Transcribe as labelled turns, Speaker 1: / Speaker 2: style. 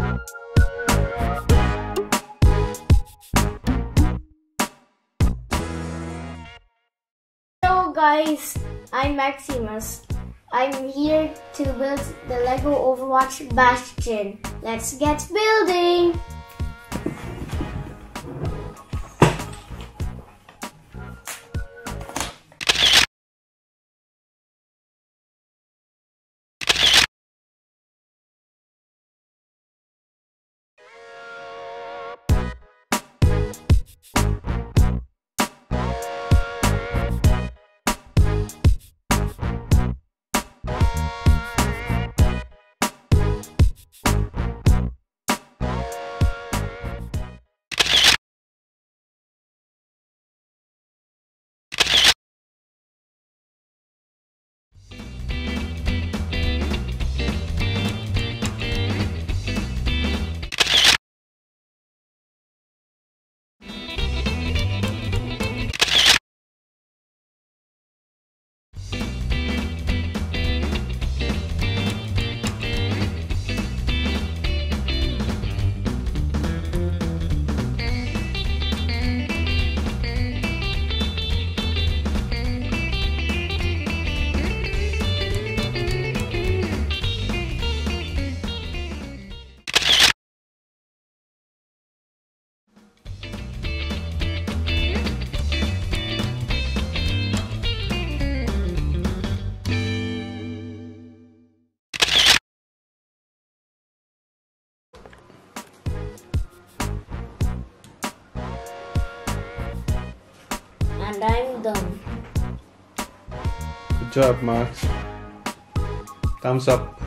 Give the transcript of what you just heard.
Speaker 1: Hello guys, I'm Maximus. I'm here to build the LEGO Overwatch Bastion. Let's get building! And I'm done.
Speaker 2: Good job, Max. Thumbs up.